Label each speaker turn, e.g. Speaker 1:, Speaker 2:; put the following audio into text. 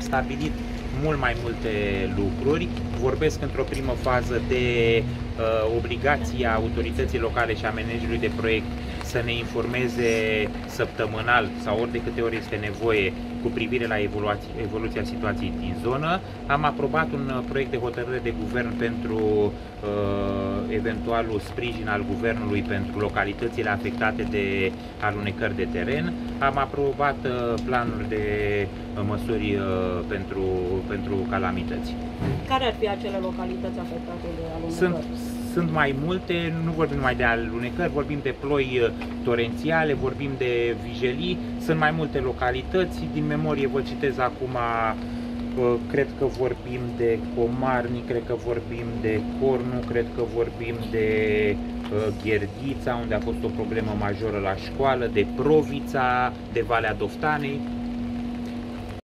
Speaker 1: stabilit mult mai multe lucruri. Vorbesc într-o primă fază de uh, obligația autorității locale și a managerului de proiect să ne informeze săptămânal sau ori de câte ori este nevoie cu privire la evoluția, evoluția situației din zonă. Am aprobat un uh, proiect de hotărâre de guvern pentru uh, eventualul sprijin al guvernului pentru localitățile afectate de alunecări de teren. Am aprobat uh, planuri de uh, măsuri uh, pentru, pentru calamități.
Speaker 2: Care ar fi acele localități afectate de alunecări?
Speaker 1: Sunt, sunt mai multe, nu vorbim numai de alunecări, vorbim de ploi uh, torențiale, vorbim de vijelii, sunt mai multe localități, din memorie vă citez acum, uh, cred că vorbim de Comarni, cred că vorbim de Cornu, cred că vorbim de uh, Gherghița, unde a fost o problemă majoră la școală, de Provița, de Valea Doftanei,